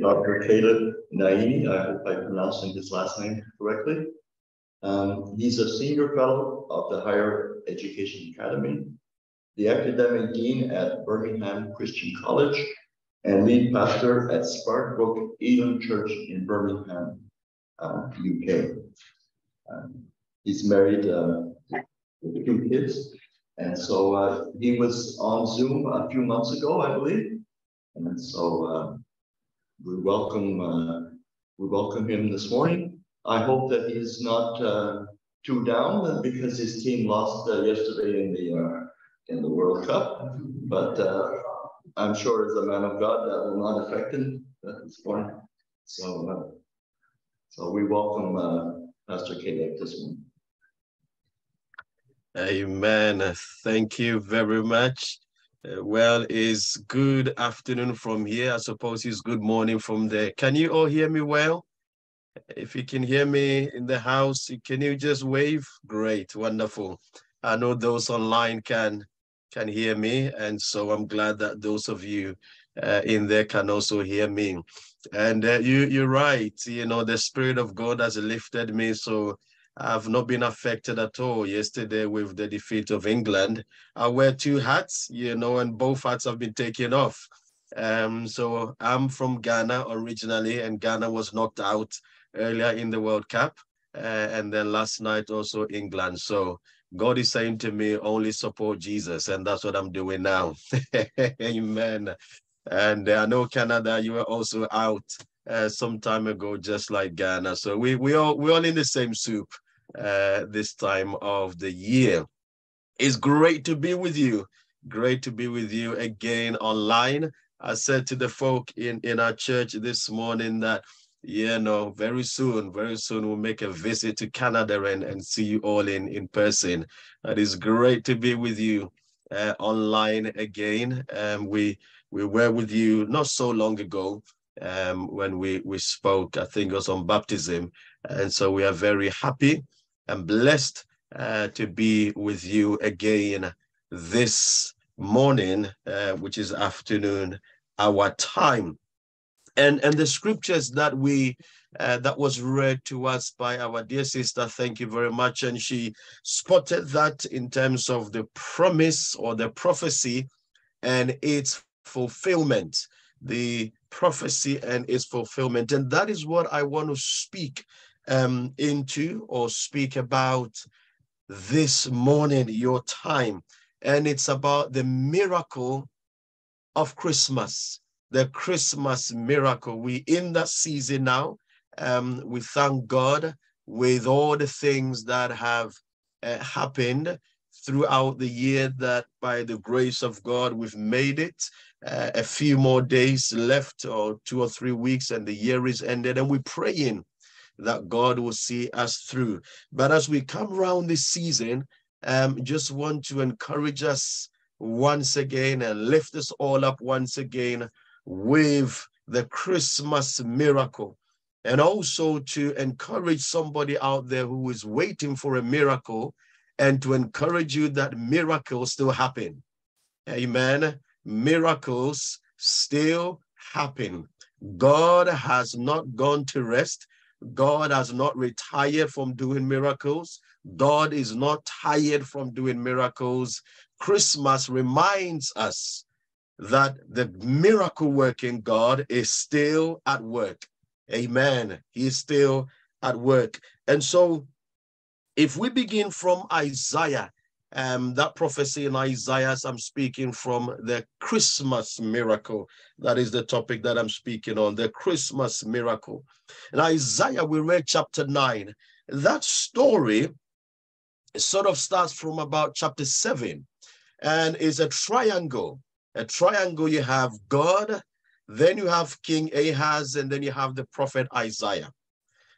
Dr. Caleb Nyanni, I hope I'm pronouncing his last name correctly. Um, he's a senior fellow of the Higher Education Academy, the academic dean at Birmingham Christian College, and lead pastor at Sparkbrook Eden Church in Birmingham, uh, UK. Um, he's married uh, with two kids, and so uh, he was on Zoom a few months ago, I believe. And so uh, we welcome uh, we welcome him this morning. I hope that he's not uh, too down because his team lost uh, yesterday in the uh, in the World Cup. But uh, I'm sure as a man of God that will not affect him this morning. So uh, so we welcome uh, Pastor Caleb this morning. Amen. Thank you very much. Uh, well, it's good afternoon from here. I suppose it's good morning from there. Can you all hear me well? If you can hear me in the house, can you just wave? Great, wonderful. I know those online can can hear me, and so I'm glad that those of you uh, in there can also hear me. And uh, you you're right. You know the Spirit of God has lifted me, so I've not been affected at all yesterday with the defeat of England. I wear two hats, you know, and both hats have been taken off. Um, so I'm from Ghana originally, and Ghana was knocked out earlier in the World Cup. Uh, and then last night also England. So God is saying to me, only support Jesus. And that's what I'm doing now. Amen. And I know Canada, you were also out uh, some time ago, just like Ghana. So we we all we all in the same soup uh, this time of the year. It's great to be with you. Great to be with you again online. I said to the folk in, in our church this morning that, you know, very soon, very soon we'll make a visit to Canada and, and see you all in, in person. It is great to be with you uh, online again. Um, we we were with you not so long ago um, when we, we spoke, I think it was on baptism. And so we are very happy and blessed uh, to be with you again this morning, uh, which is afternoon, our time. And, and the scriptures that we uh, that was read to us by our dear sister, thank you very much. And she spotted that in terms of the promise or the prophecy and its fulfillment, the prophecy and its fulfillment. And that is what I want to speak um, into or speak about this morning, your time. And it's about the miracle of Christmas, the Christmas miracle. We in that season now. Um, we thank God with all the things that have uh, happened throughout the year that by the grace of God, we've made it. Uh, a few more days left or two or three weeks and the year is ended and we're praying that God will see us through. But as we come around this season, um, just want to encourage us once again and lift us all up once again with the Christmas miracle. And also to encourage somebody out there who is waiting for a miracle and to encourage you that miracles still happen. Amen. Miracles still happen. God has not gone to rest. God has not retired from doing miracles. God is not tired from doing miracles. Christmas reminds us that the miracle working God is still at work. Amen. He is still at work. And so, if we begin from Isaiah, um, that prophecy in Isaiah, I'm speaking from the Christmas miracle. That is the topic that I'm speaking on, the Christmas miracle. In Isaiah, we read chapter 9. That story sort of starts from about chapter 7 and is a triangle. A triangle, you have God, then you have King Ahaz, and then you have the prophet Isaiah.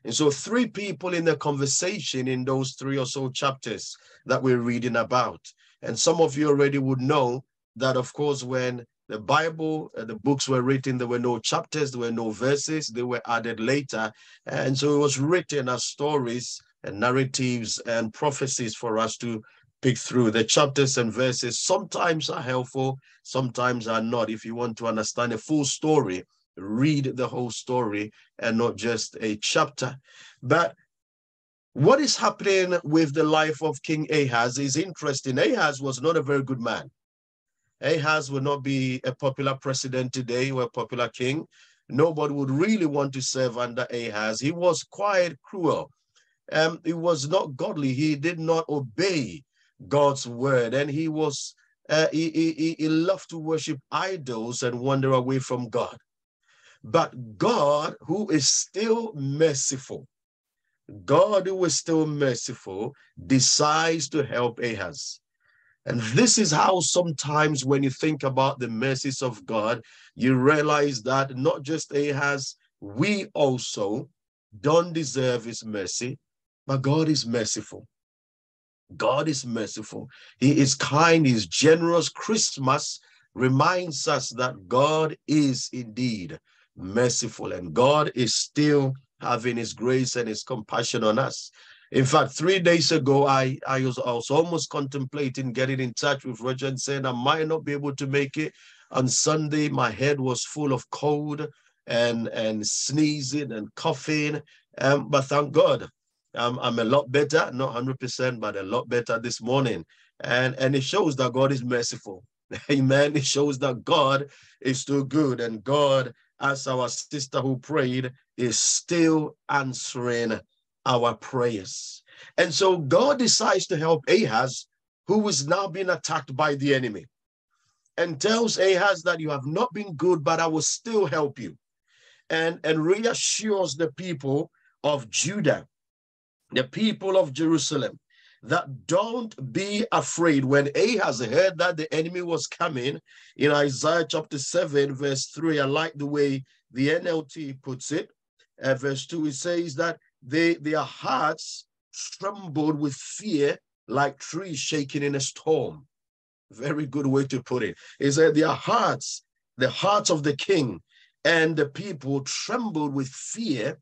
And so, three people in the conversation in those three or so chapters that we're reading about. And some of you already would know that, of course, when the Bible, uh, the books were written, there were no chapters, there were no verses, they were added later. And so it was written as stories and narratives and prophecies for us to pick through. The chapters and verses sometimes are helpful, sometimes are not. If you want to understand a full story, read the whole story and not just a chapter. But what is happening with the life of King Ahaz is interesting. Ahaz was not a very good man. Ahaz would not be a popular president today or a popular king. Nobody would really want to serve under Ahaz. He was quite cruel. Um, he was not godly. He did not obey God's word, and he was uh, he, he, he loved to worship idols and wander away from God. But God, who is still merciful, God, who is still merciful, decides to help Ahaz. And this is how sometimes when you think about the mercies of God, you realize that not just Ahaz, we also don't deserve his mercy, but God is merciful. God is merciful. He is kind, He is generous. Christmas reminds us that God is indeed merciful and God is still having his grace and his compassion on us. In fact, three days ago, I, I, was, I was almost contemplating getting in touch with Roger and saying I might not be able to make it. On Sunday, my head was full of cold and, and sneezing and coughing. Um, but thank God, um, I'm a lot better, not 100%, but a lot better this morning. And, and it shows that God is merciful. Amen. It shows that God is still good and God as our sister who prayed, is still answering our prayers. And so God decides to help Ahaz, who is now being attacked by the enemy, and tells Ahaz that you have not been good, but I will still help you. And, and reassures the people of Judah, the people of Jerusalem, that don't be afraid. When Ahaz heard that the enemy was coming in Isaiah chapter 7, verse 3, I like the way the NLT puts it. Uh, verse 2, it says that they, their hearts trembled with fear like trees shaking in a storm. Very good way to put it. Is that their hearts, the hearts of the king and the people trembled with fear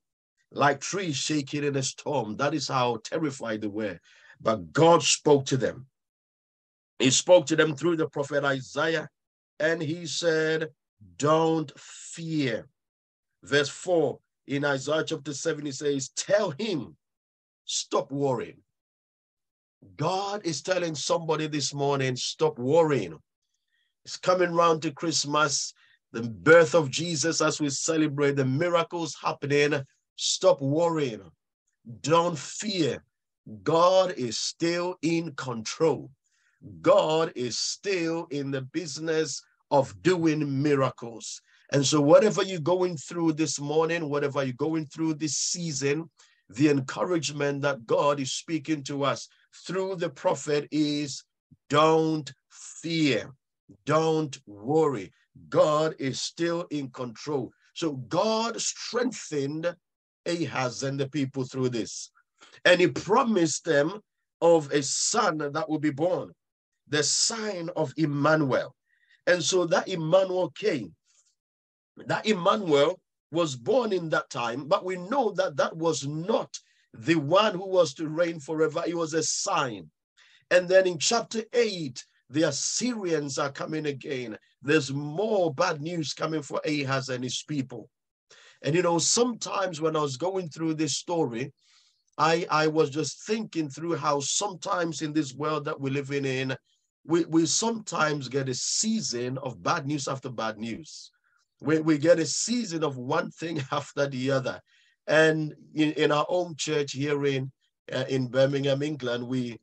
like trees shaking in a storm. That is how terrified they were. But God spoke to them. He spoke to them through the prophet Isaiah, and he said, Don't fear. Verse 4 in Isaiah chapter 7, he says, Tell him, stop worrying. God is telling somebody this morning, stop worrying. It's coming round to Christmas, the birth of Jesus as we celebrate the miracles happening. Stop worrying. Don't fear. God is still in control. God is still in the business of doing miracles. And so, whatever you're going through this morning, whatever you're going through this season, the encouragement that God is speaking to us through the prophet is don't fear, don't worry. God is still in control. So, God strengthened Ahaz and the people through this. And he promised them of a son that will be born, the sign of Emmanuel. And so that Emmanuel came. That Emmanuel was born in that time, but we know that that was not the one who was to reign forever. It was a sign. And then in chapter 8, the Assyrians are coming again. There's more bad news coming for Ahaz and his people. And you know, sometimes when I was going through this story, I, I was just thinking through how sometimes in this world that we're living in, we, we sometimes get a season of bad news after bad news. We, we get a season of one thing after the other. And in, in our own church here in, uh, in Birmingham, England, we,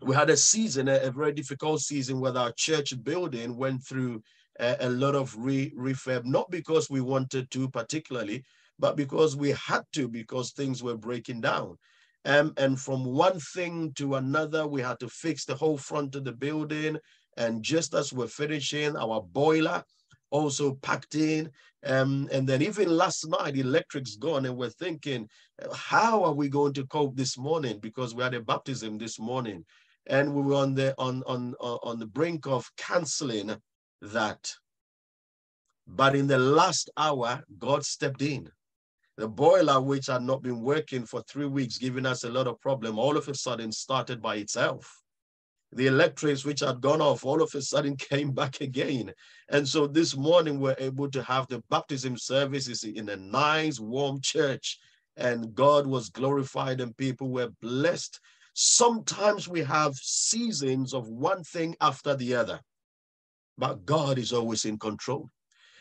we had a season, a, a, very difficult season where our church building went through a, a lot of re, refurb, not because we wanted to particularly, but because we had to, because things were breaking down. Um, and from one thing to another, we had to fix the whole front of the building. And just as we're finishing, our boiler also packed in. Um, and then even last night, electric's gone, and we're thinking, how are we going to cope this morning? Because we had a baptism this morning, and we were on the on on on the brink of canceling that. But in the last hour, God stepped in the boiler, which had not been working for three weeks, giving us a lot of problem, all of a sudden started by itself. the electrics which had gone off all of a sudden came back again. And so this morning we're able to have the baptism services in a nice warm church and God was glorified and people were blessed. Sometimes we have seasons of one thing after the other, but God is always in control.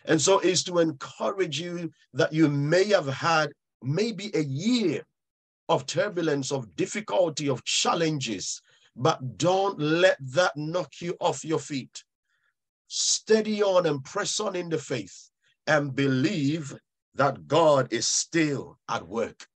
And so it's to encourage you that you may have had maybe a year of turbulence, of difficulty, of challenges, but don't let that knock you off your feet. Steady on and press on in the faith and believe that God is still at work.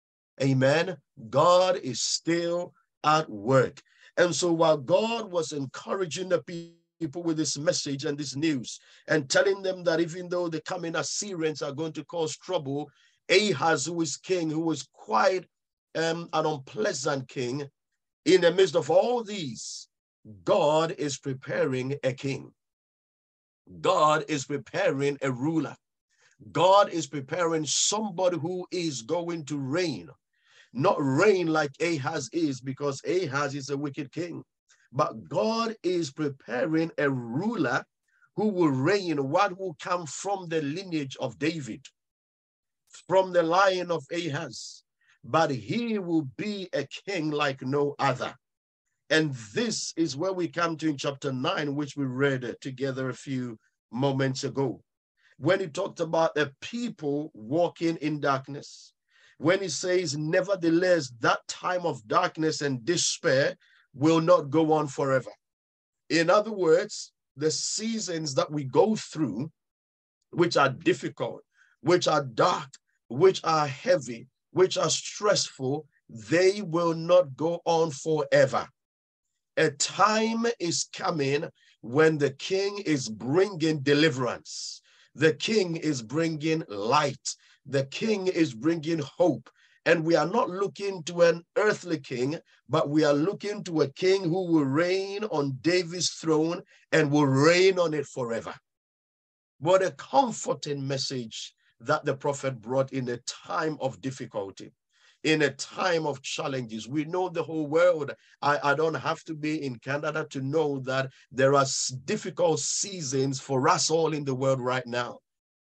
Amen. God is still at work. And so while God was encouraging the people with this message and this news and telling them that even though the coming Assyrians are going to cause trouble, Ahaz, who is king, who was quite um, an unpleasant king, in the midst of all these, God is preparing a king. God is preparing a ruler. God is preparing somebody who is going to reign. Not reign like Ahaz is, because Ahaz is a wicked king. But God is preparing a ruler who will reign, one who come from the lineage of David, from the line of Ahaz. But he will be a king like no other. And this is where we come to in chapter 9, which we read together a few moments ago when he talked about the people walking in darkness, when he says, nevertheless, that time of darkness and despair will not go on forever. In other words, the seasons that we go through, which are difficult, which are dark, which are heavy, which are stressful, they will not go on forever. A time is coming when the king is bringing deliverance. The king is bringing light. The king is bringing hope. And we are not looking to an earthly king, but we are looking to a king who will reign on David's throne and will reign on it forever. What a comforting message that the prophet brought in a time of difficulty in a time of challenges. We know the whole world. I, I don't have to be in Canada to know that there are difficult seasons for us all in the world right now.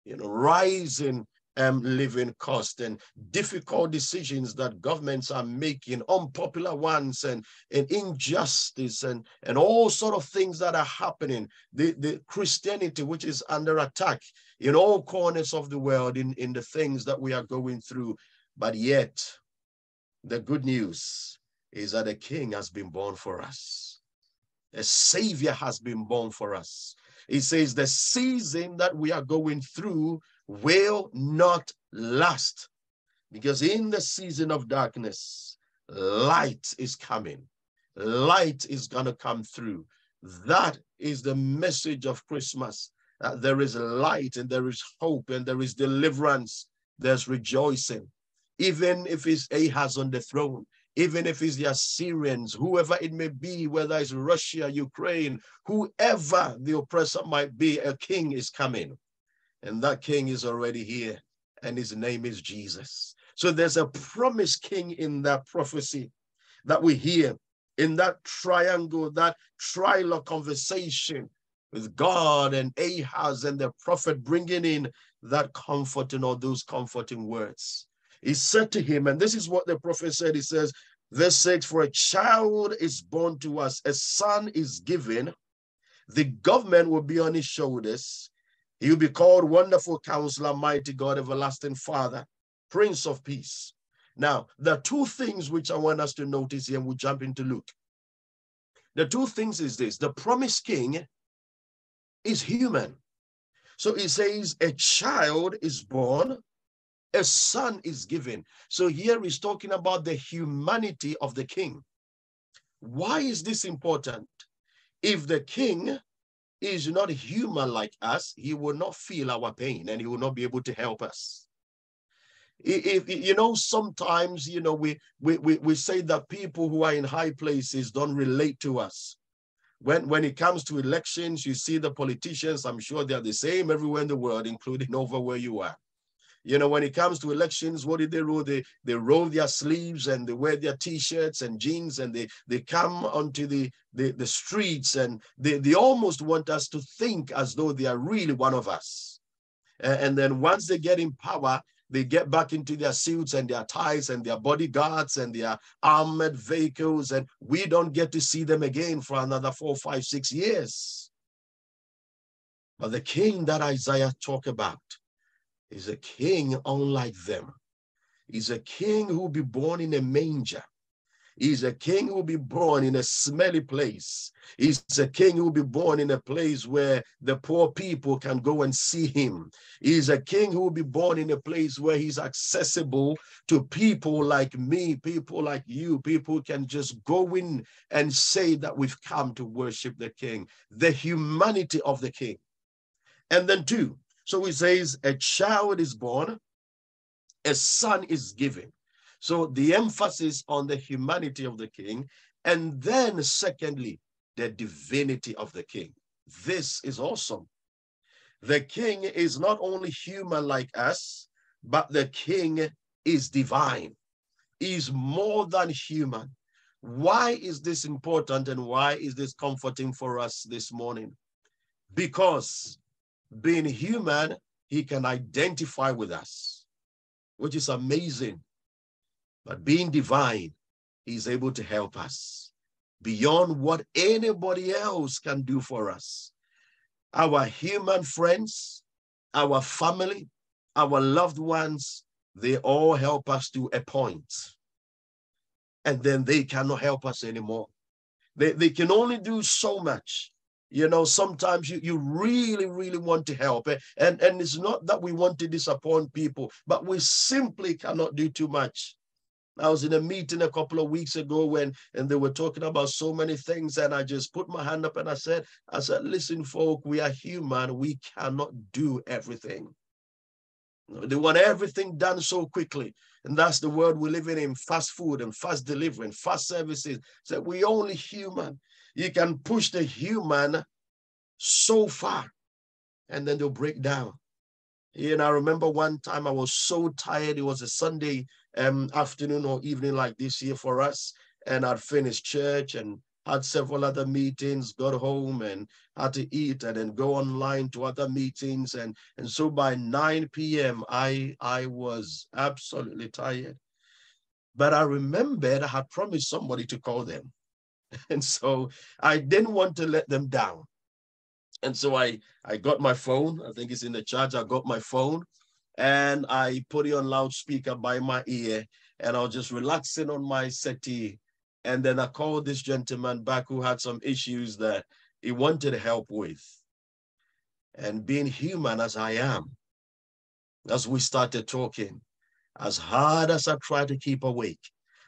You know, rising um, living cost and difficult decisions that governments are making, unpopular ones and, and injustice and, and all sort of things that are happening. The, the Christianity, which is under attack in all corners of the world in, in the things that we are going through. But yet, the good news is that a king has been born for us. A savior has been born for us. He says the season that we are going through will not last because in the season of darkness, light is coming. Light is going to come through. That is the message of Christmas. There is light and there is hope and there is deliverance. There's rejoicing even if it's Ahaz on the throne, even if it's the Assyrians, whoever it may be, whether it's Russia, Ukraine, whoever the oppressor might be, a king is coming. And that king is already here, and his name is Jesus. So there's a promised king in that prophecy that we hear in that triangle, that trilogue conversation with God and Ahaz and the prophet bringing in that comforting or those comforting words. He said to him, and this is what the prophet said, he says, verse 6, for a child is born to us, a son is given, the government will be on his shoulders. He will be called Wonderful Counselor, Mighty God, Everlasting Father, Prince of Peace. Now, the two things which I want us to notice here, and we'll jump into Luke. The two things is this the promised king is human. So he says, a child is born, a son is given. So here he's talking about the humanity of the king. Why is this important? If the king is not human like us, he will not feel our pain and he will not be able to help us. If, you know, sometimes, you know, we, we, we, we say that people who are in high places don't relate to us. When, when it comes to elections, you see the politicians, I'm sure they're the same everywhere in the world, including over where you are You know, when it comes to elections, what did they roll? They they roll their sleeves and they wear their t-shirts and jeans and they they come onto the the, the streets and they, they almost want us to think as though they are really one of us. And then once they get in power, they get back into their suits and their ties and their bodyguards and their armored vehicles, and we don't get to see them again for another four, five, six years. But the king that Isaiah talked about is a king unlike them. He's a king who will be born in a manger. He's a king who will be born in a smelly place. He's a king who will be born in a place where the poor people can go and see him. He's a king who will be born in a place where he's accessible to people like me, people like you. People can just go in and say that we've come to worship the king, the humanity of the king. And then, two, so he says, a child is born, a son is given. So the emphasis on the humanity of the king. And then secondly, the divinity of the king. This is awesome. The king is not only human like us, but the king is divine. Is more than human. Why is this important and why is this comforting for us this morning? Because being human, he can identify with us, which is amazing. But being divine, he's able to help us beyond what anybody else can do for us. Our human friends, our family, our loved ones, they all help us to a point. And then they cannot help us anymore. They, they can only do so much. You know, sometimes you, you really, really want to help. Eh? And, and it's not that we want to disappoint people, but we simply cannot do too much. I was in a meeting a couple of weeks ago when and they were talking about so many things, and I just put my hand up and I said, I said, listen, folk, we are human, we cannot do everything. They want everything done so quickly. And that's the world we're living in fast food and fast delivery and fast services. So we only human. You can push the human so far and then they'll break down. And I remember one time I was so tired. It was a Sunday um, afternoon or evening like this here for us. And I'd finished church and had several other meetings, got home and had to eat and then go online to other meetings. And, and so by 9 p.m., I, I was absolutely tired. But I remembered I had promised somebody to call them. And so I didn't want to let them down. And so I, I got my phone. I think it's in the charge. I got my phone and I put it on loudspeaker by my ear and I was just relaxing on my settee. And then I called this gentleman back who had some issues that he wanted help with. And being human as I am, as we started talking, as hard as I tried to keep awake,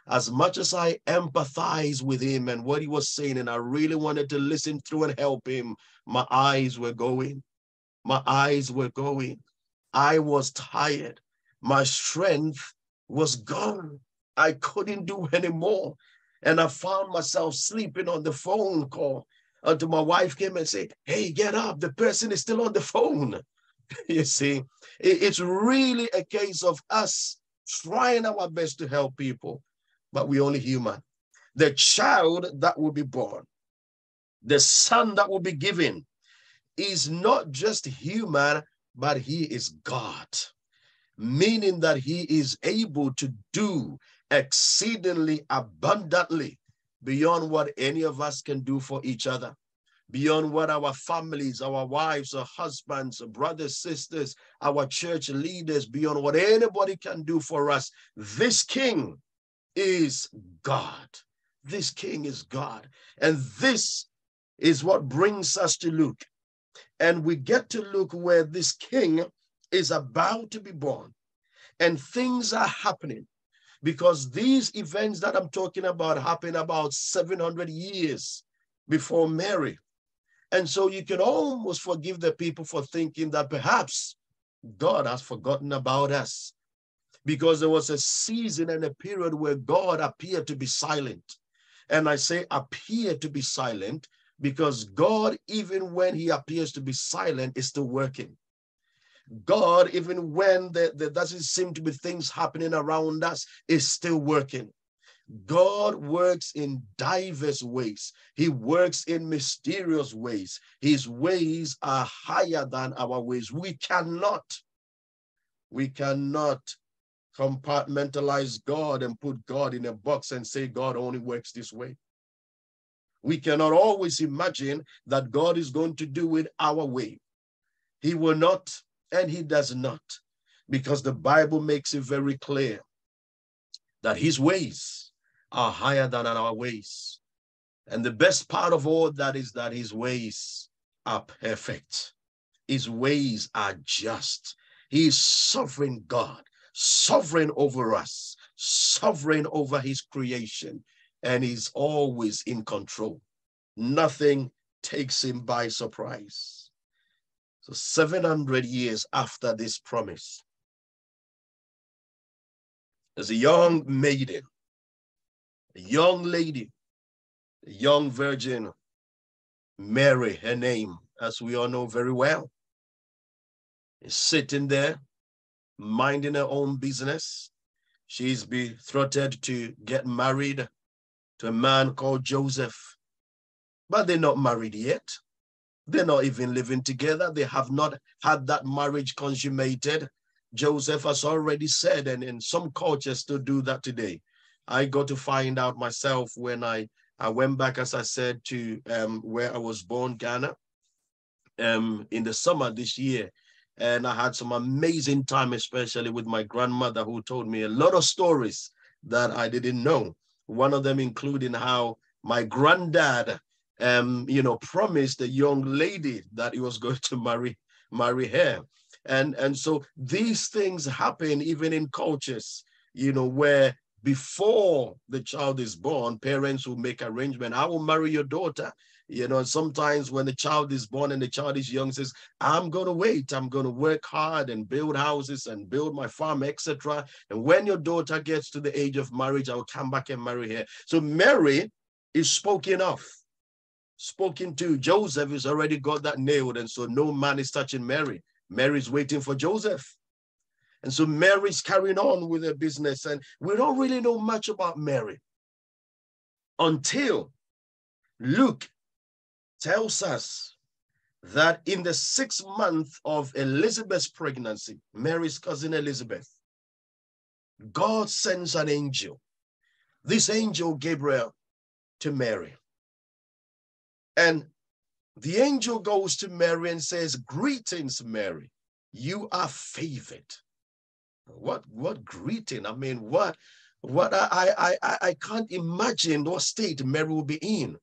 as much as I empathize with him and what he was saying, and I really wanted to listen through and help him, my eyes were going. My eyes were going. I was tired. My strength was gone. I couldn't do anymore. And I found myself sleeping on the phone call until my wife came and said, Hey, get up. The person is still on the phone. you see, it's really a case of us trying our best to help people, but we only human. The child that will be born, the son that will be given, is not just human, but he is God, meaning that he is able to do exceedingly abundantly beyond what any of us can do for each other, beyond what our families, our wives, our husbands, our brothers, sisters, our church leaders, beyond what anybody can do for us. This king is God. This king is God. And this is what brings us to Luke. And we get to look where this king is about to be born. And things are happening because these events that I'm talking about happened about 700 years before Mary. And so you can almost forgive the people for thinking that perhaps God has forgotten about us because there was a season and a period where God appeared to be silent. And I say appear to be silent because God, even when he appears to be silent, is still working. God, even when there, there doesn't seem to be things happening around us, is still working. God works in diverse ways. He works in mysterious ways. His ways are higher than our ways. We cannot, we cannot compartmentalize God and put God in a box and say God only works this way. We cannot always imagine that God is going to do it our way. He will not, and he does not, because the Bible makes it very clear that his ways are higher than our ways. And the best part of all that is that his ways are perfect. His ways are just. He is sovereign God, sovereign over us, sovereign over his creation, and he's always in control. Nothing takes him by surprise. So 700 years after this promise, there's a young maiden, a young lady, a young virgin, Mary, her name, as we all know very well, is sitting there, minding her own business. She's betrothed to get married to a man called Joseph, but they're not married yet. They're not even living together. They have not had that marriage consummated. Joseph has already said, and in some cultures still do that today. I got to find out myself when I, I went back, as I said, to um, where I was born, Ghana, um, in the summer this year. And I had some amazing time, especially with my grandmother, who told me a lot of stories that I didn't know. One of them including how my granddad um, you know, promised a young lady that he was going to marry, marry her. And, and so these things happen even in cultures, you know, where before the child is born, parents will make arrangement. I will marry your daughter. You know, sometimes when the child is born and the child is young, says, I'm going to wait. I'm going to work hard and build houses and build my farm, etc. And when your daughter gets to the age of marriage, I will come back and marry her. So Mary is spoken of spoken to. Joseph has already got that nailed, and so no man is touching Mary. Mary's waiting for Joseph. And so Mary's carrying on with her business, and we don't really know much about Mary until Luke tells us that in the sixth month of Elizabeth's pregnancy, Mary's cousin Elizabeth, God sends an angel, this angel Gabriel, to Mary. And the angel goes to Mary and says, Greetings, Mary. You are favored. What what greeting? I mean, what what I I I, I can't imagine what state Mary will be in,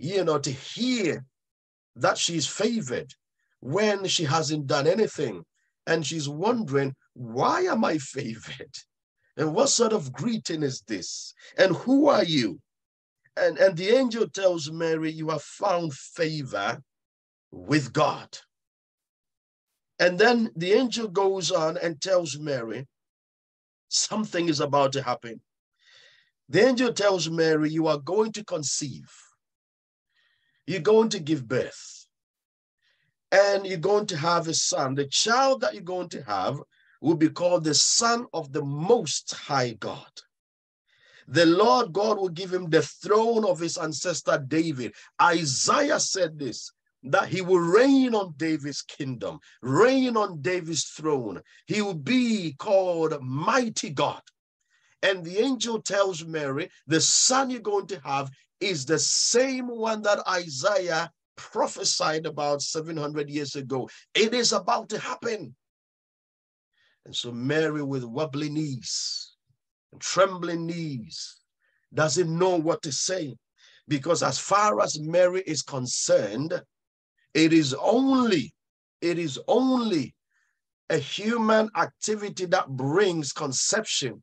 you know, to hear that she's favored when she hasn't done anything. And she's wondering, why am I favored? And what sort of greeting is this? And who are you? And, and the angel tells Mary, You have found favor with God. And then the angel goes on and tells Mary, Something is about to happen. The angel tells Mary, You are going to conceive, you're going to give birth, and you're going to have a son. The child that you're going to have will be called the Son of the Most High God the Lord God will give him the throne of his ancestor David. Isaiah said this that he will reign on David's kingdom, reign on David's throne. He will be called Mighty God. And the angel tells Mary, the son you're going to have is the same one that Isaiah prophesied about 700 years ago. It is about to happen. And so Mary, with wobbly knees, and trembling knees, doesn't know what to say. Because as far as Mary is concerned, it is only, it is only a human activity that brings conception.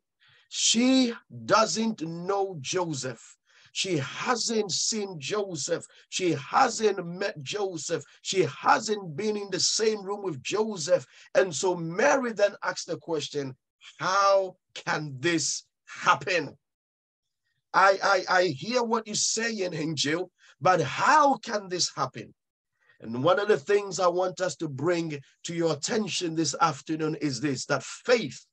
She doesn't know Joseph. She hasn't seen Joseph. She hasn't met Joseph. She hasn't been in the same room with Joseph. And so Mary then asks the question, how can this happen? I, I, I hear what you're saying, Angel, but how can this happen? And one of the things I want us to bring to your attention this afternoon is this that faith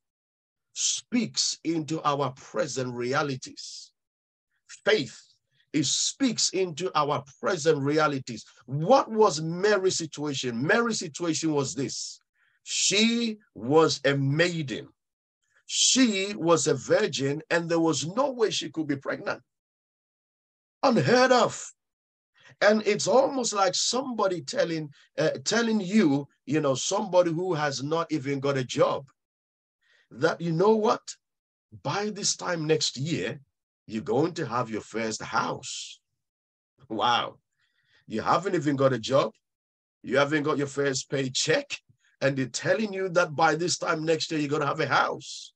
speaks into our present realities. Faith it speaks into our present realities. What was Mary's situation? Mary's situation was this. She was a maiden. She was a virgin and there was no way she could be pregnant. Unheard of and it's almost like somebody telling uh, telling you you know somebody who has not even got a job that you know what? By this time next year you're going to have your first house. Wow. You haven't even got a job. You haven't got your first paycheck. And they're telling you that by this time next year you're going to have a house.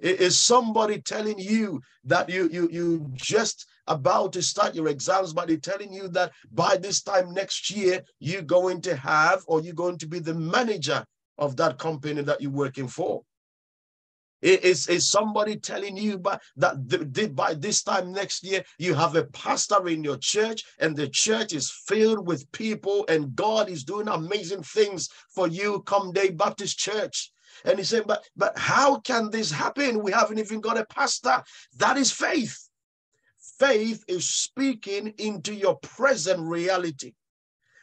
Is somebody telling you that you you you just about to start your exams, but they're telling you that by this time next year, you're going to have or you're going to be the manager of that company that you're working for. Is, is somebody telling you by, that by this time next year you have a pastor in your church and the church is filled with people and God is doing amazing things for you, Chomedey Baptist Church? And he said, but, but how can this happen? We haven't even got a pastor. That is faith. Faith is speaking into your present reality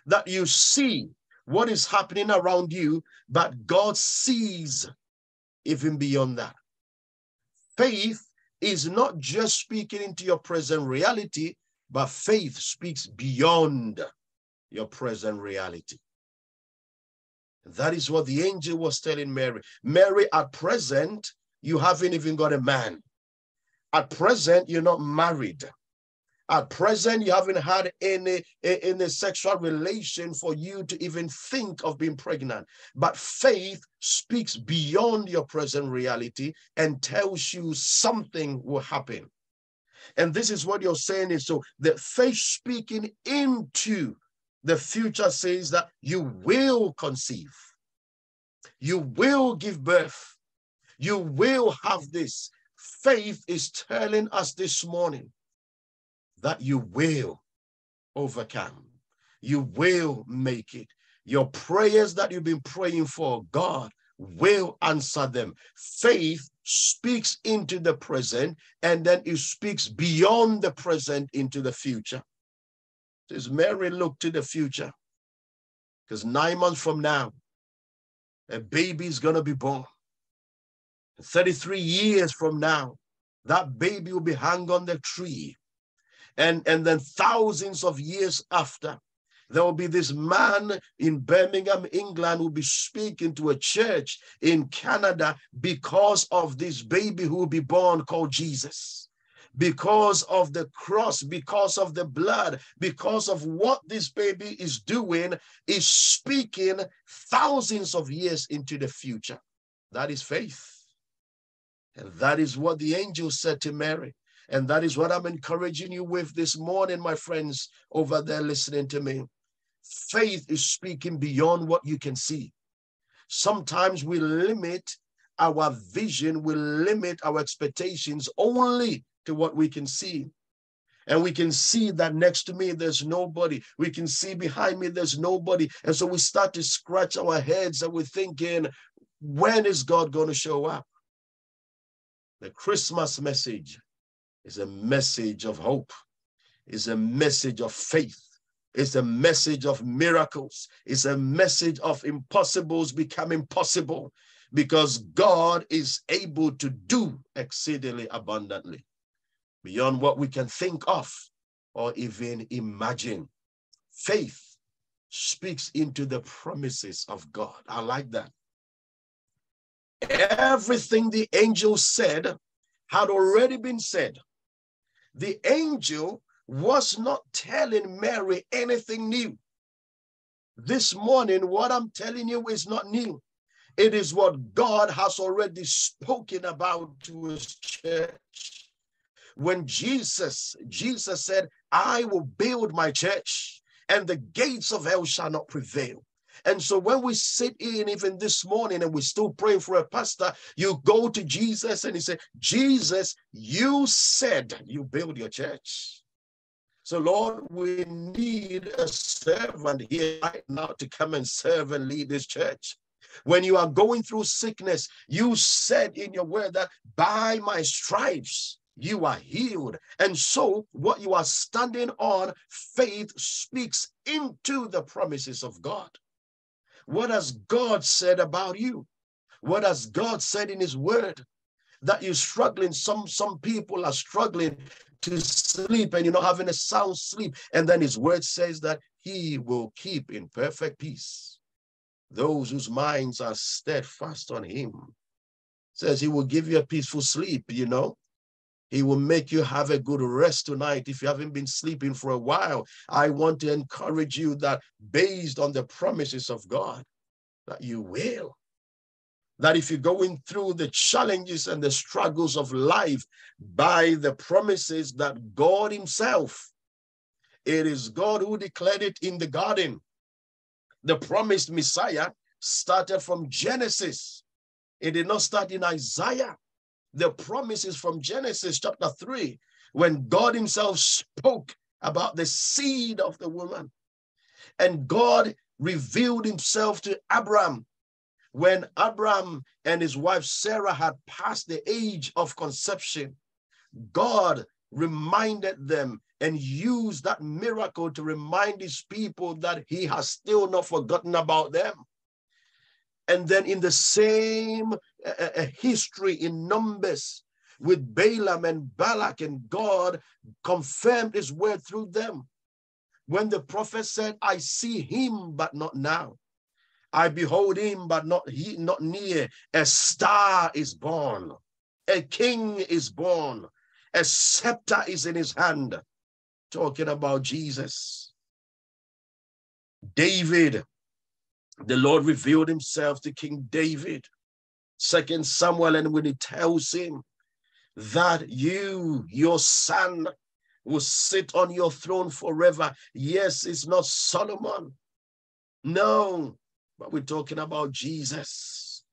that you see what is happening around you, but God sees even beyond that. Faith is not just speaking into your present reality, but faith speaks beyond your present reality. That is what the angel was telling Mary. Mary, at present, you haven't even got a man. At present, you're not married. At present, you haven't had any, any sexual relation for you to even think of being pregnant. But faith speaks beyond your present reality and tells you something will happen. And this is what you're saying is so the faith speaking into the future says that you will conceive, you will give birth, you will have this faith is telling us this morning that you will overcome. You will make it. Your prayers that you've been praying for, God will answer them. Faith speaks into the present and then it speaks beyond the present into the future. Says Mary look to the future because nine months from now, a baby is going to be born. 33 years from now, that baby will be hung on the tree. And, and then thousands of years after, there will be this man in Birmingham, England, who will be speaking to a church in Canada because of this baby who will be born called Jesus. Because of the cross, because of the blood, because of what this baby is doing, is speaking thousands of years into the future. That is faith. And that is what the angel said to Mary. And that is what I'm encouraging you with this morning, my friends over there listening to me. Faith is speaking beyond what you can see. Sometimes we limit our vision, we limit our expectations only to what we can see. And we can see that next to me, there's nobody. We can see behind me, there's nobody. And so we start to scratch our heads and we're thinking, when is God going to show up? The Christmas message is a message of hope, is a message of faith, it's a message of miracles, it's a message of impossibles becoming possible because God is able to do exceedingly abundantly beyond what we can think of or even imagine. Faith speaks into the promises of God. I like that. Everything the angel said had already been said. The angel was not telling Mary anything new. This morning, what I'm telling you is not new. It is what God has already spoken about to his church. When Jesus, Jesus said, I will build my church and the gates of hell shall not prevail. And so when we sit in, even this morning, and we're still praying for a pastor, you go to Jesus and you say, Jesus, you said you build your church. So, Lord, we need a servant here right now to come and serve and lead this church. When you are going through sickness, you said in your word that by my stripes you are healed. And so, what you are standing on, faith speaks into the promises of God. What has God said about you? What has God said in His word? That you're struggling. Some some people are struggling to sleep and you're not having a sound sleep. And then His word says that He will keep in perfect peace those whose minds are steadfast on Him. Says He will give you a peaceful sleep. You know, he will make you have a good rest tonight if you haven't been sleeping for a while. I want to encourage you that based on the promises of God, that you will. That if you're going through the challenges and the struggles of life by the promises that God Himself, it is God who declared it in the garden. The promised Messiah started from Genesis. It did not start in Isaiah the promises from Genesis chapter 3, when God Himself spoke about the seed of the woman. And God revealed Himself to Abraham when Abraham and his wife Sarah had passed the age of conception. God reminded them and used that miracle to remind his people that he has still not forgotten about them. And then in the same uh, history in Numbers with Balaam and Balak, and God confirmed his word through them. When the prophet said, I see him, but not now. I behold him, but not he, not near. A star is born, a king is born, a scepter is in his hand. Talking about Jesus. David the Lord revealed himself to King David, Second Samuel, and when he tells him that you, your son, will sit on your throne forever. Yes, it's not Solomon. No, but we're talking about Jesus.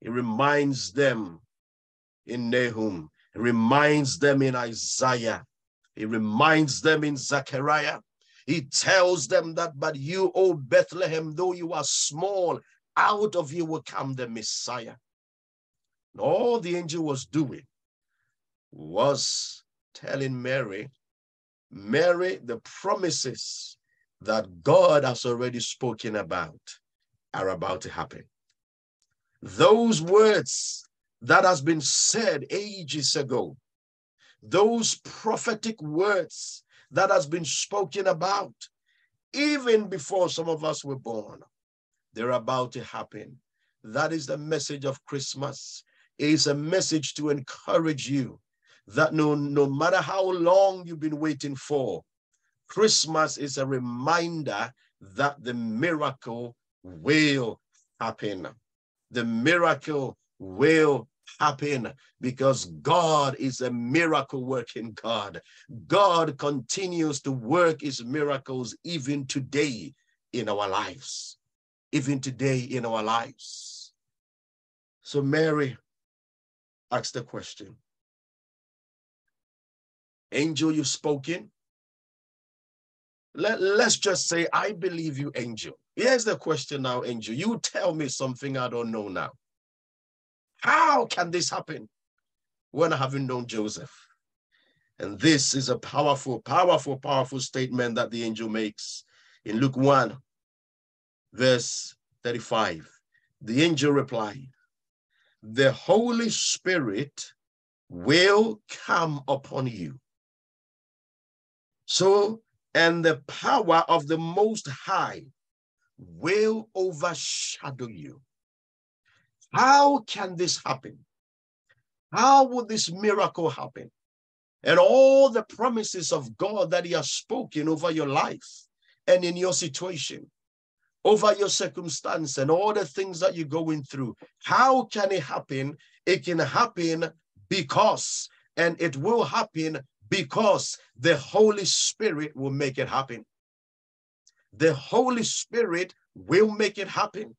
He reminds them in Nahum, he reminds them in Isaiah, he reminds them in Zechariah, he tells them that, but you, O Bethlehem, though you are small, out of you will come the Messiah. And all the angel was doing was telling Mary, Mary, the promises that God has already spoken about are about to happen. Those words that has been said ages ago, those prophetic words that has been spoken about even before some of us were born. They're about to happen. That is the message of Christmas. It is a message to encourage you that no, no matter how long you've been waiting for, Christmas is a reminder that the miracle will happen. The miracle will happen because God is a miracle working God. God continues to work his miracles even today in our lives, even today in our lives. So Mary asked the question, Angel, you've spoken. Let, let's just say, I believe you, angel. Here's the question now, angel. You tell me something I don't know now. How can this happen when I haven't known Joseph? And this is a powerful, powerful, powerful statement that the angel makes in Luke 1, verse 35. The angel replied, The Holy Spirit will come upon you. So, and the power of the Most High will overshadow you. How can this happen? How would this miracle happen? And all the promises of God that He has spoken over your life and in your situation, over your circumstance, and all the things that you're going through. How can it happen? It can happen because, and it will happen because the Holy Spirit will make it happen. The Holy Spirit will make it happen.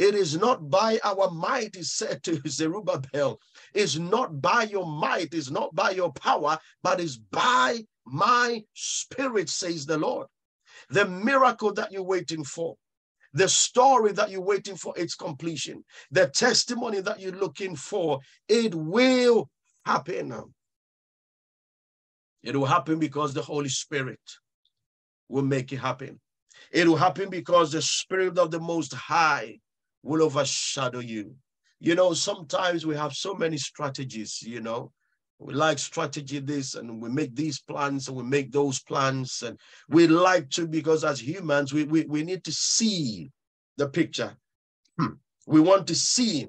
It is not by our might, he said to Zerubbabel. It's not by your might, it's not by your power, but it's by my spirit, says the Lord. The miracle that you're waiting for, the story that you're waiting for its completion, the testimony that you're looking for, it will happen. It will happen because the Holy Spirit will make it happen. It will happen because the Spirit of the Most High will overshadow you. You know, sometimes we have so many strategies, you know. We like strategy this and we make these plans and we make those plans. And we like to, because as humans, we, we, we need to see the picture. Hmm. We want to see.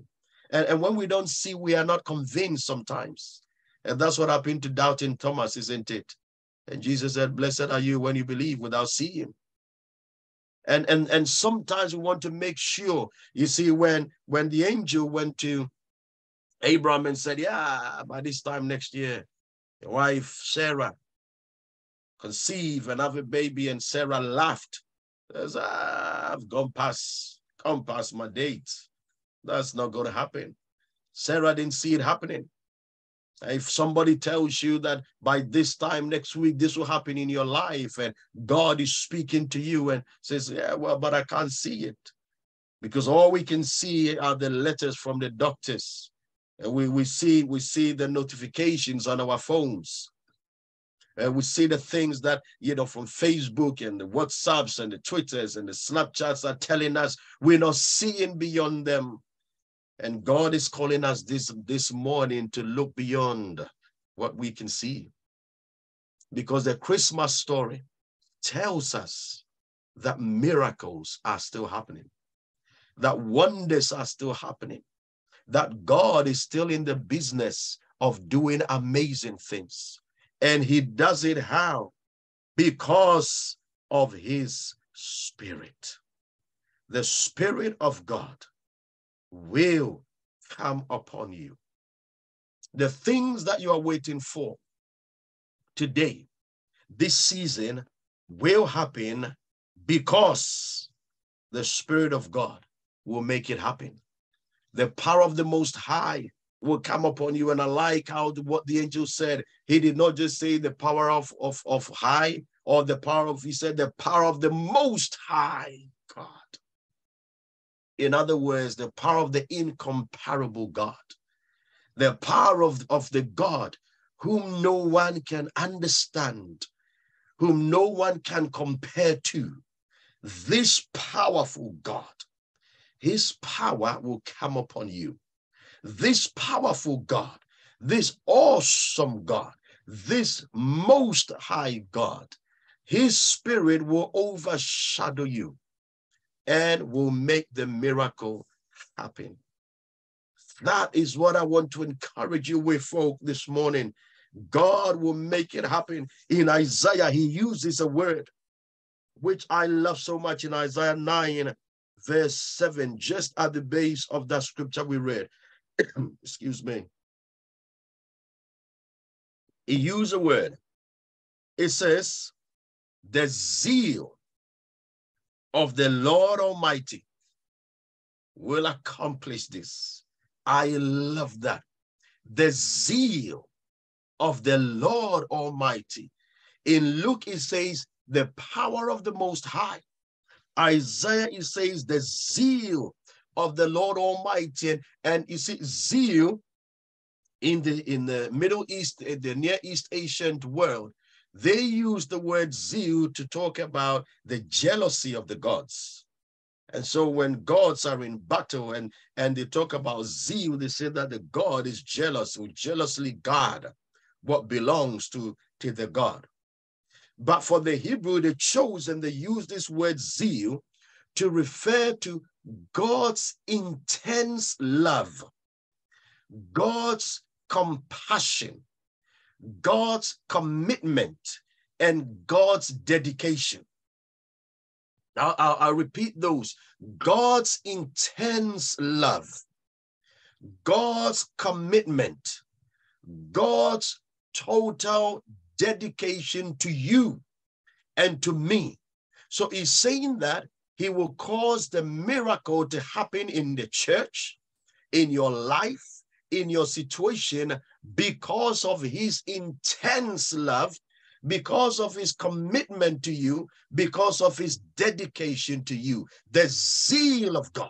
And, and when we don't see, we are not convinced sometimes. And that's what happened to doubting Thomas, isn't it? And Jesus said, Blessed are you when you believe without seeing. And, and, and sometimes we want to make sure, you see, when, when the angel went to Abraham and said, Yeah, by this time next year, your wife Sarah conceive and have a baby, and Sarah laughed. Says, ah, I've gone past, come past my date. That's not going to happen. Sarah didn't see it happening. If somebody tells you that by this time next week, this will happen in your life, and God is speaking to you and says, Yeah, well, but I can't see it. Because all we can see are the letters from the doctors. And we, we see we see the notifications on our phones. And we see the things that, you know, from Facebook and the WhatsApps and the Twitters and the Snapchats are telling us we're not seeing beyond them. And God is calling us this, this morning to look beyond what we can see. Because the Christmas story tells us that miracles are still happening, that wonders are still happening, that God is still in the business of doing amazing things. And he does it how? Because of his spirit. The spirit of God will come upon you. The things that you are waiting for today, this season, will happen because the Spirit of God will make it happen. The power of the Most High will come upon you. And I like how what the angel said. He did not just say the power of, of, of high or the power of, he said the power of the Most High. In other words, the power of the incomparable God, the power of, of the God whom no one can understand, whom no one can compare to. This powerful God, his power will come upon you. This powerful God, this awesome God, this most high God, his spirit will overshadow you and will make the miracle happen. That is what I want to encourage you with, folk, this morning. God will make it happen. In Isaiah, he uses a word which I love so much in Isaiah 9, verse 7, just at the base of that scripture we read. Excuse me. He used a word. It says, the zeal of the Lord Almighty will accomplish this. I love that. The zeal of the Lord Almighty. In Luke, it says, the power of the Most High. Isaiah, it says, the zeal of the Lord Almighty. And, and you see, zeal in the in the Middle East, the Near East ancient world, they use the word zeal to talk about the jealousy of the gods. And so when gods are in battle and, and they talk about zeal, they say that the God is jealous, who jealously guard what belongs to, to the God. But for the Hebrew, they chose and they use this word zeal to refer to God's intense love, God's compassion, God's commitment and God's dedication. I'll, I'll, I'll, repeat those God's intense love, God's commitment, God's total dedication to you and to me. So he's saying that he will cause the miracle to happen in the church, in your life, in your situation, because of his intense love because of his commitment to you, because of his dedication to you, the zeal of God.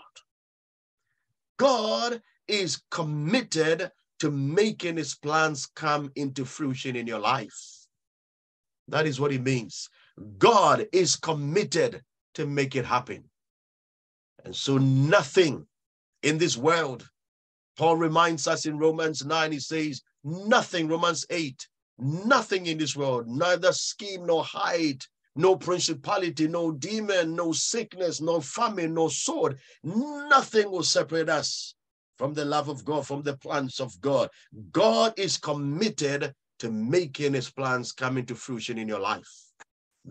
God is committed to making his plans come into fruition in your life. That is what it means. God is committed to make it happen. And so nothing in this world, Paul reminds us in Romans 9, he says, nothing, Romans 8, nothing in this world, neither scheme nor height, no principality, no demon, no sickness, no famine, no sword, nothing will separate us from the love of God, from the plans of God. God is committed to making his plans come into fruition in your life.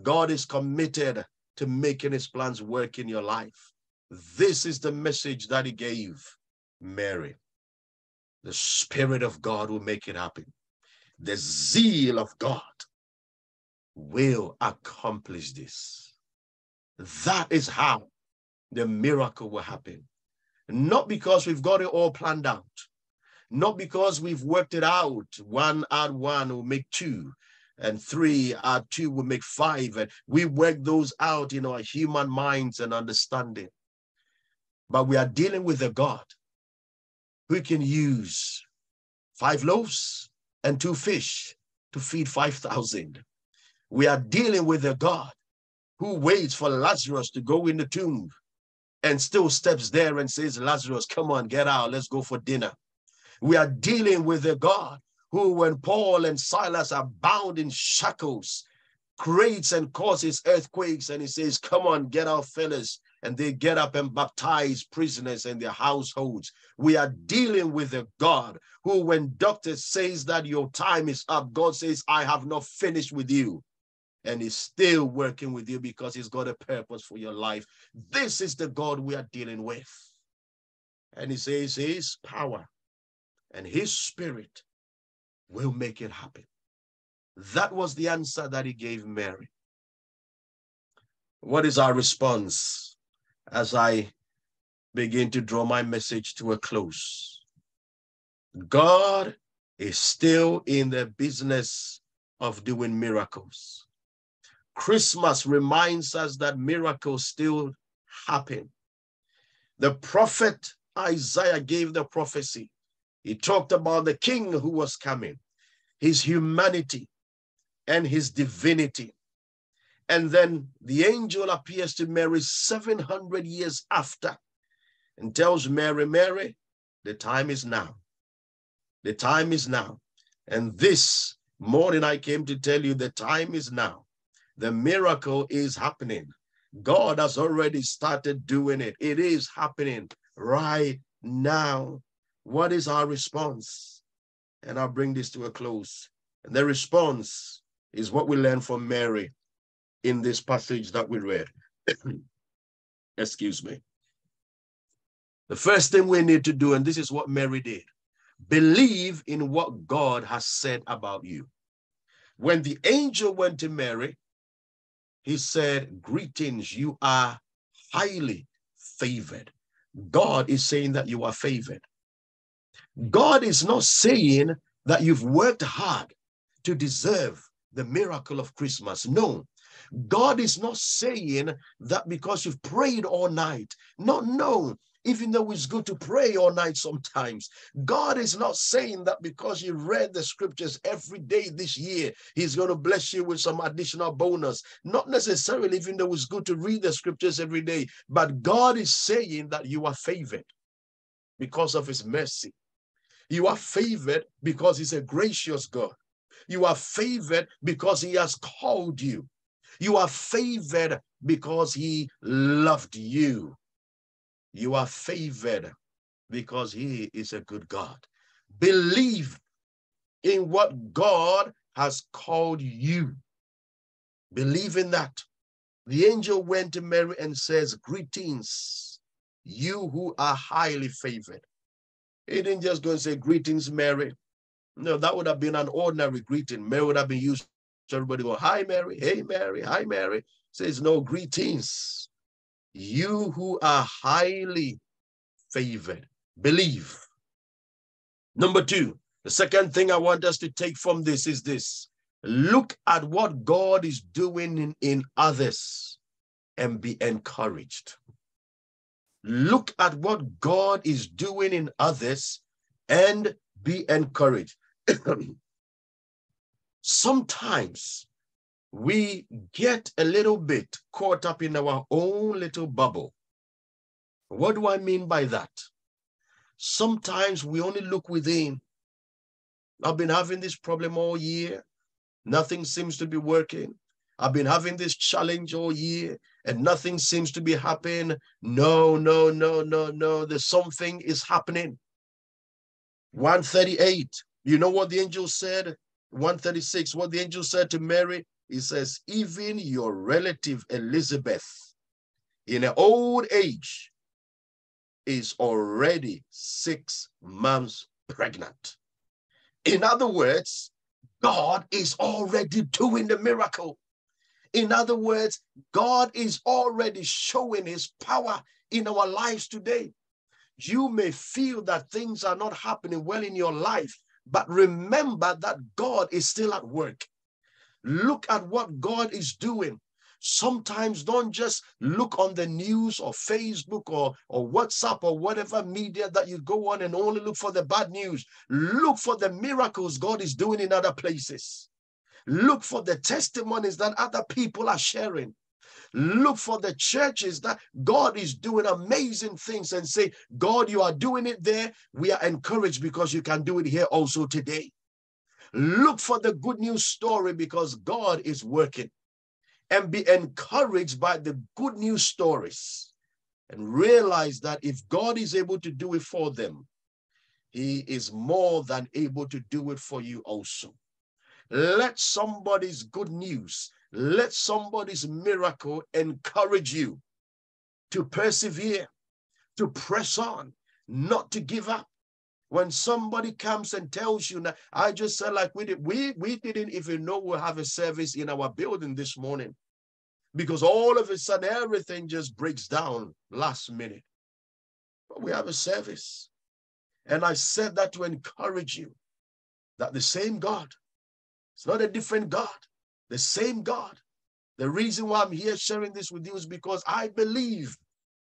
God is committed to making his plans work in your life. This is the message that he gave Mary. The Spirit of God will make it happen. The zeal of God will accomplish this. That is how the miracle will happen. Not because we've got it all planned out, not because we've worked it out. One add one will make two, and three add two will make five. And we work those out in our human minds and understanding. But we are dealing with a God who can use five loaves and two fish to feed 5,000. We are dealing with a God who waits for Lazarus to go in the tomb and still steps there and says, Lazarus, come on, get out, let's go for dinner. We are dealing with a God who, when Paul and Silas are bound in shackles, creates and causes earthquakes, and he says, Come on, get out, fellas. And they get up and baptize prisoners and their households. We are dealing with a God who, when doctor says that your time is up, God says, I have not finished with you and he's still working with you because he's got a purpose for your life. This is the God we are dealing with. And he says his power and his spirit will make it happen. That was the answer that he gave Mary. What is our response as I begin to draw my message to a close? God is still in the business of doing miracles. Christmas reminds us that miracles still happen. The prophet Isaiah gave the prophecy. He talked about the king who was coming, his humanity and his divinity. And then the angel appears to Mary 700 years after and tells Mary, Mary, the time is now. The time is now. And this morning I came to tell you the time is now. The miracle is happening. God has already started doing it. It is happening right now. What is our response? And I'll bring this to a close. And the response is what we learn from Mary in this passage that we read. Excuse me. The first thing we need to do, and this is what Mary did, believe in what God has said about you. When the angel went to Mary, he said, Greetings, you are highly favored. God is saying that you are favored. God is not saying that you've worked hard to deserve the miracle of Christmas. No, God is not saying that because you've prayed all night. No, no even though it's good to pray all night sometimes. God is not saying that because you read the scriptures every day this year, He's going to bless you with some additional bonus. Not necessarily, even though it's good to read the scriptures every day, but God is saying that you are favored because of His mercy. You are favored because He's a gracious God. You are favored because He has called you. You are favored because He loved you. You are favored because he is a good God. Believe in what God has called you. Believe in that. The angel went to Mary and says, Greetings, you who are highly favored. He didn't just go and say, Greetings, Mary. No, that would have been an ordinary greeting. Mary would have been used to everybody go, Hi, Mary. Hey, Mary. Hi, Mary. Says, No, greetings you who are highly favored, believe. Number two, the second thing I want us to take from this is this Look at what God is doing in, in others and be encouraged. Look at what God is doing in others and be encouraged. Sometimes we get a little bit caught up in our own little bubble. What do I mean by that? Sometimes we only look within. I've been having this problem all year. Nothing seems to be working. I've been having this challenge all year and nothing seems to be happening. No, no, no, no, no. There's something is happening. 138. You know what the angel said? 136. What the angel said to Mary? He says, even your relative Elizabeth in an old age is already six months pregnant. In other words, God is already doing the miracle. In other words, God is already showing his power in our lives today. You may feel that things are not happening well in your life, but remember that God is still at work. Look at what God is doing. Sometimes don't just look on the news or Facebook or, or WhatsApp or whatever media that you go on and only look for the bad news. Look for the miracles God is doing in other places. Look for the testimonies that other people are sharing. Look for the churches that God is doing amazing things and say, God, you are doing it there. We are encouraged because you can do it here also today. Look for the good news story because God is working and be encouraged by the good news stories and realize that if God is able to do it for them, he is more than able to do it for you also. Let somebody's good news, let somebody's miracle encourage you to persevere, to press on, not to give up. When somebody comes and tells you, now, I just said like we did, we, we didn't even know we'll have a service in our building this morning because all of a sudden everything just breaks down last minute. But we have a service. And I said that to encourage you that the same God, it's not a different God, the same God. The reason why I'm here sharing this with you is because I believe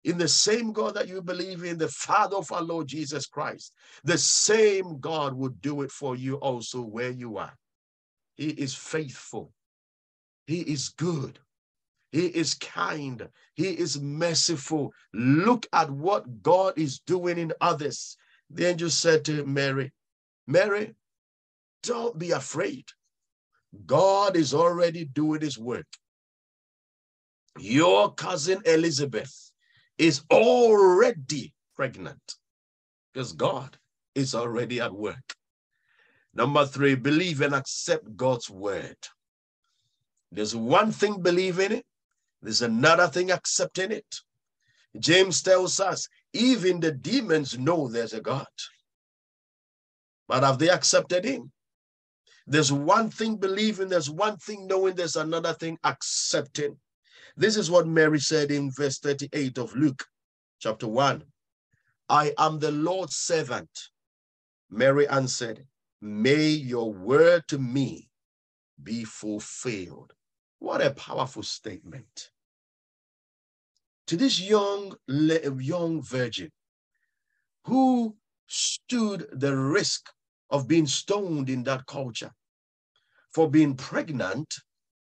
in the same God that you believe in, the Father of our Lord Jesus Christ, the same God would do it for you also where you are. He is faithful. He is good. He is kind. He is merciful. Look at what God is doing in others. The angel said to Mary, Mary, don't be afraid. God is already doing his work. Your cousin Elizabeth is already pregnant because God is already at work. Number three, believe and accept God's word. There's one thing believing it, there's another thing accepting it. James tells us even the demons know there's a God. But have they accepted him? There's one thing believing, there's one thing knowing, there's another thing accepting. This is what Mary said in verse 38 of Luke chapter 1. I am the Lord's servant. Mary answered, May your word to me be fulfilled. What a powerful statement. To this young, young virgin who stood the risk of being stoned in that culture for being pregnant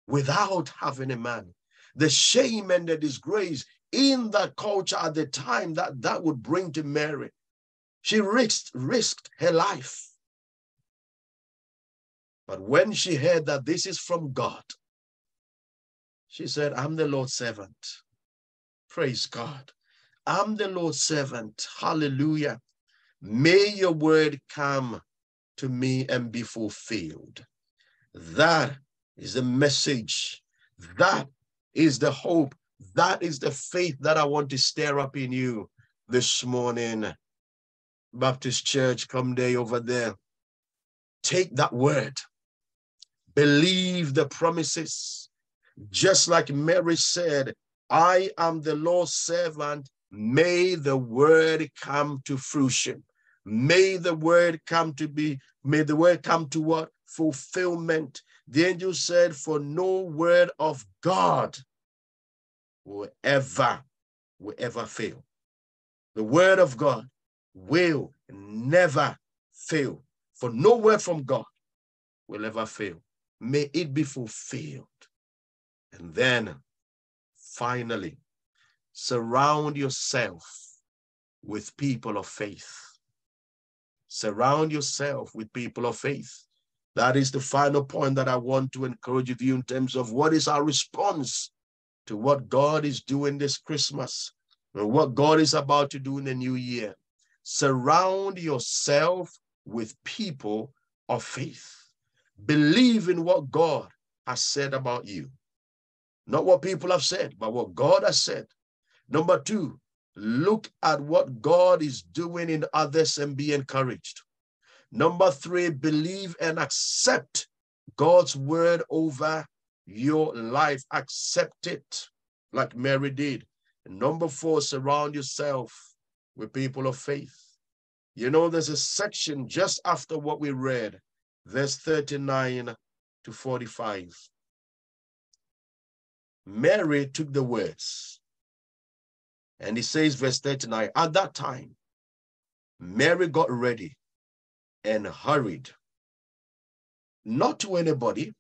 without having a man the shame and the disgrace in that culture at the time that that would bring to Mary. She risked, risked her life. But when she heard that this is from God, she said, I'm the Lord's servant. Praise God. I'm the Lord's servant. Hallelujah. May your word come to me and be fulfilled. That is the message. That is the hope. That is the faith that I want to stir up in you this morning. Baptist Church, Chomedey over there. Take that word. Believe the promises. Just like Mary said, I am the Lord's servant. May the word come to fruition. May the word come to be, may the word come to what? Fulfillment. The angel said, For no word of God will ever, will ever fail. The word of God will never fail. For no word from God will ever fail. May it be fulfilled. And then finally, surround yourself with people of faith. Surround yourself with people of faith. That is the final point that I want to encourage you in terms of what is our response to what God is doing this Christmas and what God is about to do in the new year. Surround yourself with people of faith. Believe in what God has said about you. Not what people have said, but what God has said. Number two, look at what God is doing in others and be encouraged. Number three, believe and accept God's word over your life. Accept it like Mary did. And number four, surround yourself with people of faith. You know, there's a section just after what we read, verse 39 to 45. Mary took the words, and he says, verse 39, at that time, Mary got ready and hurried. Not to anybody.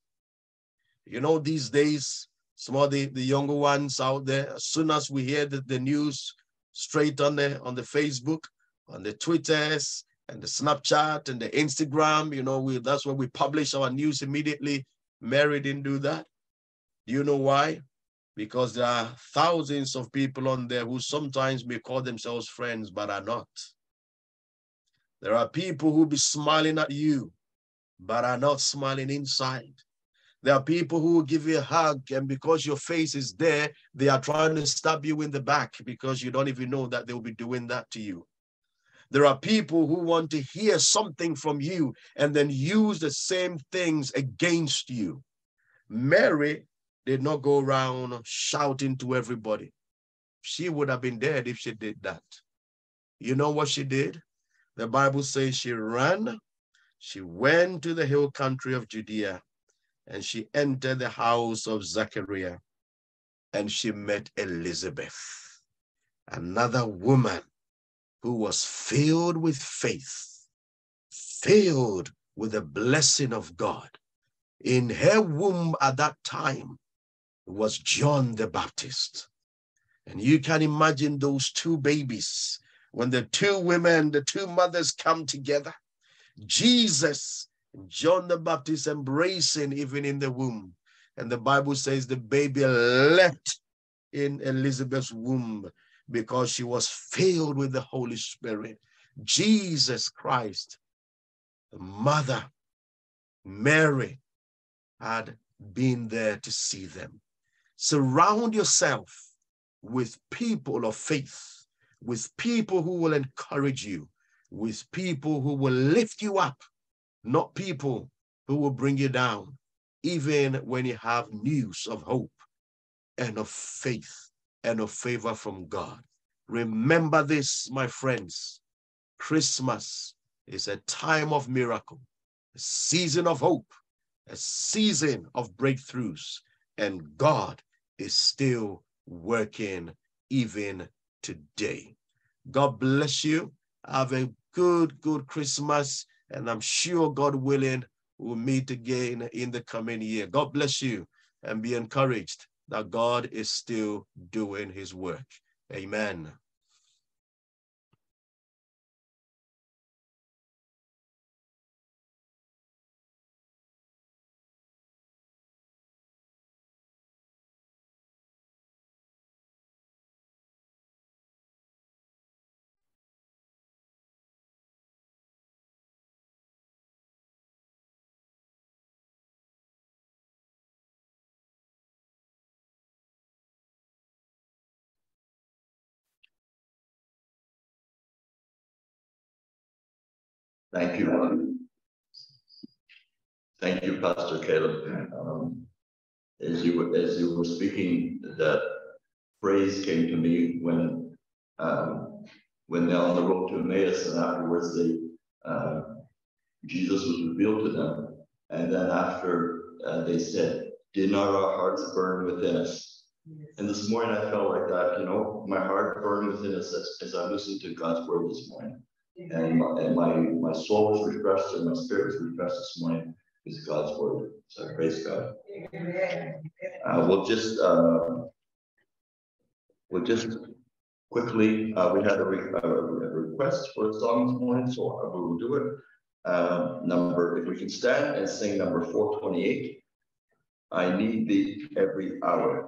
You know, these days, some of the, the younger ones out there, as soon as we hear the, the news straight on the on the Facebook, on the Twitters, and the Snapchat and the Instagram, you know, we that's where we publish our news immediately. Mary didn't do that. Do you know why? Because there are thousands of people on there who sometimes may call themselves friends, but are not. There are people who be smiling at you, but are not smiling inside. There are people who give you a hug, and because your face is there, they are trying to stab you in the back because you don't even know that they'll be doing that to you. There are people who want to hear something from you and then use the same things against you. Mary did not go around shouting to everybody. She would have been dead if she did that. You know what she did? The Bible says she ran, she went to the hill country of Judea, and she entered the house of Zechariah, and she met Elizabeth, another woman who was filled with faith, filled with the blessing of God. In her womb at that time was John the Baptist. And you can imagine those two babies when the two women, the two mothers come together, Jesus and John the Baptist embracing even in the womb. And the Bible says the baby leapt in Elizabeth's womb because she was filled with the Holy Spirit. Jesus Christ, the mother, Mary, had been there to see them. Surround yourself with people of faith with people who will encourage you, with people who will lift you up, not people who will bring you down, even when you have news of hope and of faith and of favor from God. Remember this, my friends. Christmas is a time of miracle, a season of hope, a season of breakthroughs, and God is still working even today. God bless you. Have a good, good Christmas. And I'm sure, God willing, we'll meet again in the coming year. God bless you and be encouraged that God is still doing his work. Amen. Thank you. Thank you, Pastor Caleb. Um, as you as you were speaking, that phrase came to me when um, when they're on the road to Emmaus, and afterwards they uh, Jesus was revealed to them, and then after uh, they said, did not our hearts burn within us? And this morning I felt like that, you know, my heart burned within us as, as I listened to God's word this morning. And, my, and my, my soul was refreshed and my spirit was refreshed this morning with God's word. So praise God. Uh, we'll just, uh, we'll just quickly, uh, we had a, re a, request for a song this morning, so we will do it. Uh, number, if we can stand and sing number 428. I need thee every hour.